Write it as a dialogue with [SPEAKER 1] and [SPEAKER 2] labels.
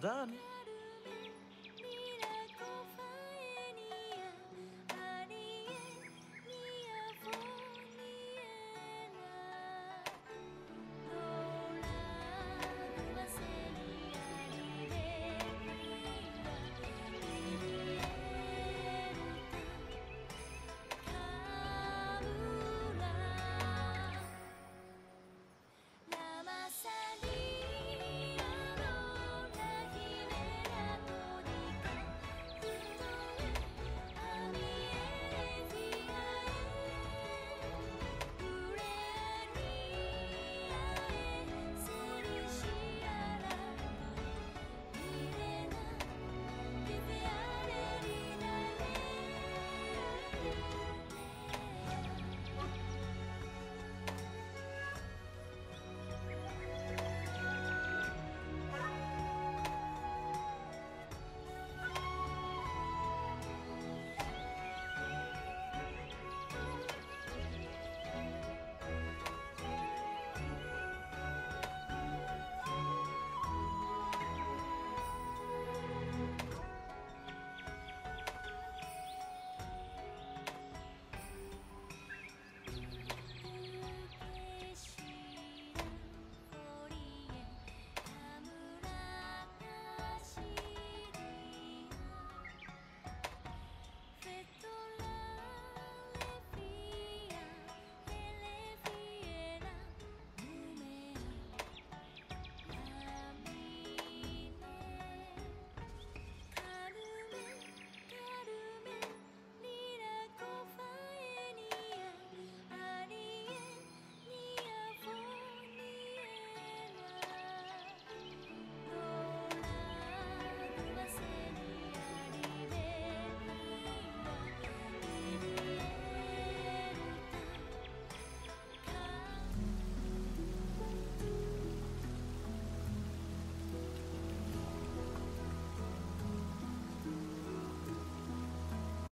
[SPEAKER 1] Done.